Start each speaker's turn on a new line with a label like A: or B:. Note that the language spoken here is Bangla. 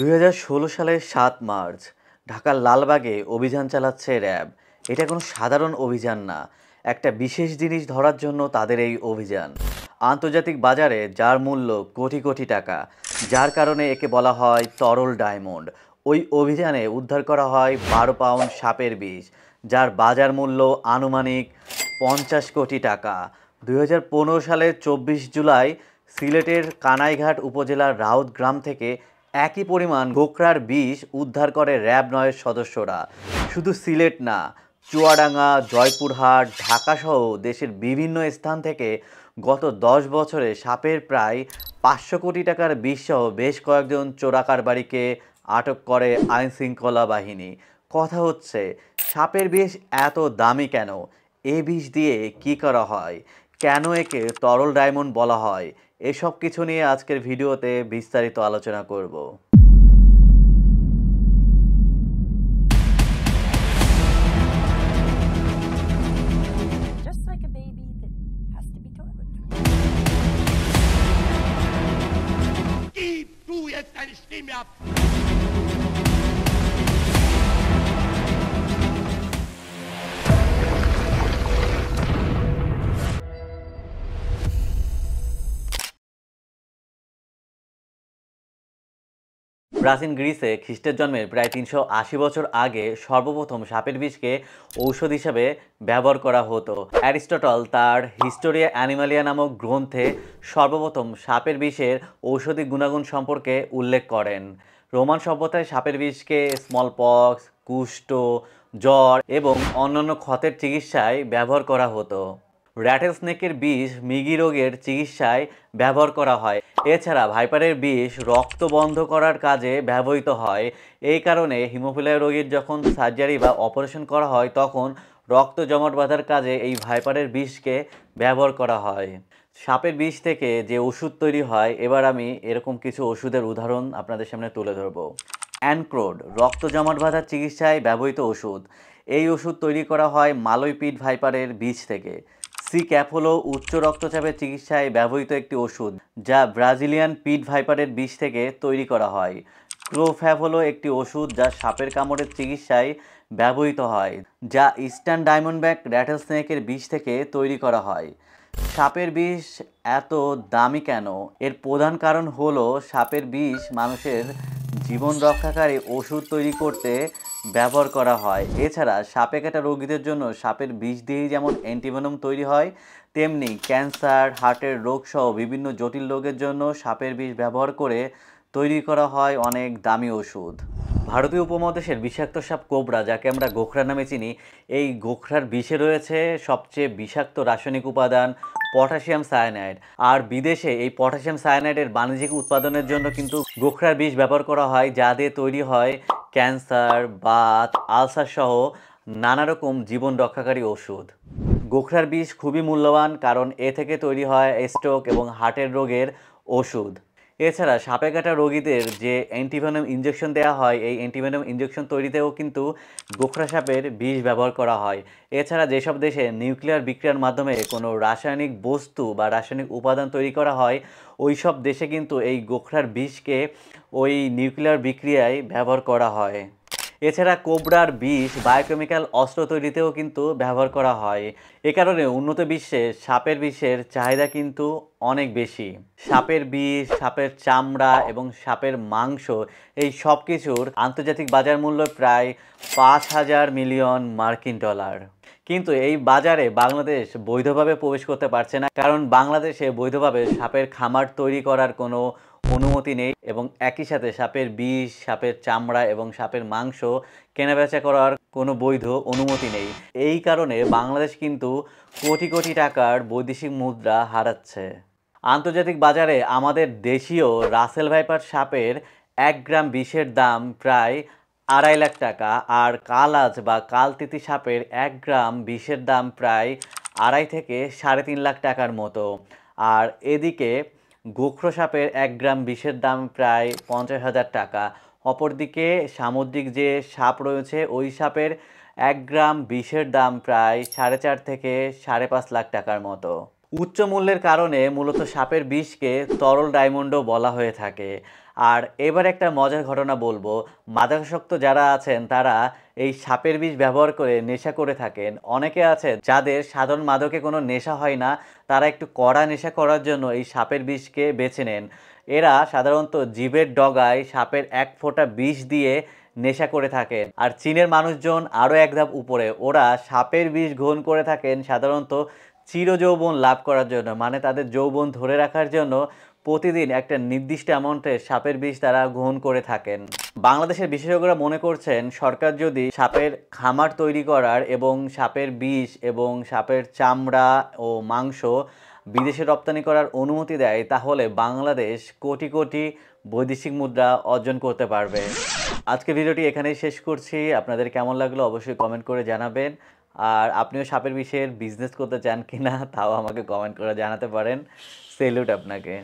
A: দুই সালের সাত মার্চ, ঢাকার লালবাগে অভিযান চালাচ্ছে র্যাব। এটা কোনো সাধারণ অভিযান না। একটা বিশেষ জিনিস ধরার জন্য তাদের এই অভিযান। আন্তর্জাতিক বাজারে যার মূল্য কোটি কোটি টাকা, যার কারণে একে বলা হয় তরল ডায়মন্ড। ওই অভিযানে উদ্ধার করা হয় বারো পাউন্ড সাপের বিষ, যার বাজার মূল্য আনুমানিক পঞ্চাশ কোটি টাকা। দুই হাজার পনেরো সালের চব্বিশ জুলাই সিলেটের কানাইঘাট উপজেলার রাউত গ্রাম থেকে একই পরিমাণ গোকরার বিষ উদ্ধার করে র্যাব নয়ের সদস্যরা। শুধু সিলেট না, চুয়াডাঙ্গা, জয়পুরহাট, ঢাকাসহ দেশের বিভিন্ন স্থান থেকে গত দশ বছরে সাপের প্রায় পাঁচশো কোটি টাকার বিষসহ বেশ কয়েকজন চোরাকারবারিকে আটক করে আইনশৃঙ্খলা বাহিনী। কথা হচ্ছে, সাপের বিষ এত দামি কেন? এ বিষ দিয়ে কি করা হয়? কেন একে তরল ডায়মন্ড বলা হয়? এসব কিছু নিয়ে আজকের ভিডিওতে বিস্তারিত আলোচনা করব। প্রাচীন গ্রিসে খ্রিস্টের জন্মের প্রায় তিনশো আশি বছর আগে সর্বপ্রথম সাপের বিষকে ঔষধ হিসেবে ব্যবহার করা হতো। অ্যারিস্টটল তার হিস্টোরিয়া অ্যানিমালিয়া নামক গ্রন্থে সর্বপ্রথম সাপের বিষের ঔষধি গুণাগুণ সম্পর্কে উল্লেখ করেন। রোমান সভ্যতায় সাপের বিষকে স্মল পক্স কুষ্ঠ, জ্বর এবং অন্যান্য ক্ষতের চিকিৎসায় ব্যবহার করা হতো। র্যাটেল স্নেকের বিষ মিগি রোগের চিকিৎসায় ব্যবহার করা হয়। এছাড়া ভাইপারের বিষ রক্ত বন্ধ করার কাজে ব্যবহৃত হয়। এই কারণে হিমোফিলিয়া রোগীর যখন সার্জারি বা অপারেশন করা হয়, তখন রক্ত জমাট বাঁধার কাজে এই ভাইপারের বিষকে ব্যবহার করা হয়। সাপের বিষ থেকে যে ওষুধ তৈরি হয়, এবার আমি এরকম কিছু ওষুধের উদাহরণ আপনাদের সামনে তুলে ধরবো। অ্যানক্রোড, রক্ত জমাট বাঁধার চিকিৎসায় ব্যবহৃত ওষুধ। এই ওষুধ তৈরি করা হয় মালয়পিড ভাইপারের বীজ থেকে। সি ক্যাপ হলো উচ্চ রক্তচাপের চিকিৎসায় ব্যবহৃত একটি ওষুধ, যা ব্রাজিলিয়ান পিট ভাইপারের বিষ থেকে তৈরি করা হয়। ক্রোফ্যাপ হলো একটি ওষুধ যা সাপের কামড়ের চিকিৎসায় ব্যবহৃত হয়, যা ইস্টার্ন ডায়মন্ডব্যাক র্যাটেল স্নেকের বিষ থেকে তৈরি করা হয়। সাপের বিষ এত দামি কেন? এর প্রধান কারণ হলো সাপের বিষ মানুষের জীবন রক্ষাকারী ওষুধ তৈরি করতে ব্যবহার করা হয়। এছাড়া সাপে কাটা রোগীদের জন্য সাপের বিষ দিয়েই যেমন অ্যান্টিভেনম তৈরি হয়, তেমনি ক্যান্সার, হার্টের রোগ সহ বিভিন্ন জটিল রোগের জন্য সাপের বিষ ব্যবহার করে তৈরি করা হয় অনেক দামি ওষুধ। ভারতীয় উপমহাদেশের বিষাক্ত সাপ কোবরা, যাকে আমরা গোখরা নামে চিনি, এই গোখরার বিষে রয়েছে সবচেয়ে বিষাক্ত রাসায়নিক উপাদান, পটাশিয়াম সায়ানাইড। আর বিদেশে এই পটাশিয়াম সায়ানাইডের বাণিজ্যিক উৎপাদনের জন্য কিন্তু গোখরার বিষ ব্যবহার করা হয়, যা দিয়ে তৈরি হয় ক্যান্সার, বাত, আলসার সহ নানা রকম জীবন রক্ষাকারী ওষুধ। গোখরার বিষ খুবই মূল্যবান, কারণ এ থেকে তৈরি হয় স্ট্রোক এবং হার্টের রোগের ওষুধ। এছাড়া সাপে কাটা রোগীদের যে অ্যান্টিভেনম ইঞ্জেকশন দেওয়া হয়, এই অ্যান্টিভেনম ইঞ্জেকশন তৈরিতেও কিন্তু গোখরা সাপের বিষ ব্যবহার করা হয়। এছাড়া যেসব দেশে নিউক্লিয়ার বিক্রিয়ার মাধ্যমে কোনো রাসায়নিক বস্তু বা রাসায়নিক উপাদান তৈরি করা হয় ওই সব দেশে কিন্তু এই গোখরার বিষকে ওই নিউক্লিয়ার বিক্রিয়ায় ব্যবহার করা হয়। এছাড়া কোবরার বিষ বায়োকেমিক্যাল অস্ত্র তৈরিতেও কিন্তু ব্যবহার করা হয়। এ কারণে উন্নত বিশ্বে সাপের বিষের চাহিদা কিন্তু অনেক বেশি। সাপের বিষ, সাপের চামড়া এবং সাপের মাংস এই সব কিছুর আন্তর্জাতিক বাজার মূল্য প্রায় পাঁচ হাজার মিলিয়ন মার্কিন ডলার। কিন্তু এই বাজারে বাংলাদেশ বৈধভাবে প্রবেশ করতে পারছে না, কারণ বাংলাদেশে বৈধভাবে সাপের খামার তৈরি করার কোনো অনুমতি নেই এবং একই সাথে সাপের বিষ, সাপের চামড়া এবং সাপের মাংস কেনাবেচা করার কোনো বৈধ অনুমতি নেই। এই কারণে বাংলাদেশ কিন্তু কোটি কোটি টাকার বৈদেশিক মুদ্রা হারাচ্ছে। আন্তর্জাতিক বাজারে আমাদের দেশীয় রাসেল ভাইপার সাপের এক গ্রাম বিষের দাম প্রায় আড়াই লাখ টাকা আর কালাজ বা কাল কালতিতি সাপের এক গ্রাম বিষের দাম প্রায় আড়াই থেকে সাড়ে তিন লাখ টাকার মতো। আর এদিকে গোখরো সাপের এক গ্রাম বিষের দাম প্রায় পঞ্চাশ হাজার টাকা। অপরদিকে সামুদ্রিক যে সাপ রয়েছে, ওই সাপের এক গ্রাম বিষের দাম প্রায় সাড়ে চার থেকে সাড়ে পাঁচ লাখ টাকার মতো। উচ্চ মূল্যের কারণে মূলত সাপের বিষকে তরল ডায়মন্ডও বলা হয়ে থাকে। আর এবার একটা মজার ঘটনা বলব। মাদকাসক্ত যারা আছেন, তারা এই সাপের বিষ ব্যবহার করে নেশা করে থাকেন। অনেকে আছে যাদের সাধারণ মাদকে কোনো নেশা হয় না, তারা একটু কড়া নেশা করার জন্য এই সাপের বিষকে বেছে নেন। এরা সাধারণত জীবের ডগায় সাপের এক ফোঁটা বিষ দিয়ে নেশা করে থাকেন। আর চীনের মানুষজন আরও এক ধাপ উপরে, ওরা সাপের বিষ গ্রহণ করে থাকেন সাধারণত চিরযৌবন লাভ করার জন্য মানে তাদের যৌবন ধরে রাখার জন্য প্রতিদিন একটা নির্দিষ্ট অ্যামাউন্টের সাপের বিষ তারা গ্রহণ করে থাকেন। বাংলাদেশের বিশেষজ্ঞরা মনে করছেন, সরকার যদি সাপের খামার তৈরি করার এবং সাপের বিষ এবং সাপের চামড়া ও মাংস বিদেশে রপ্তানি করার অনুমতি দেয়, তাহলে বাংলাদেশ কোটি কোটি বৈদেশিক মুদ্রা অর্জন করতে পারবে। আজকে ভিডিওটি এখানেই শেষ করছি। আপনাদের কেমন লাগল অবশ্যই কমেন্ট করে জানাবেন। আর আপনিও সাপের বিষয়ের বিজনেস করতে চান কিনা, তাও আমাকে কমেন্ট করে জানাতে পারেন। সেলুট আপনাকে।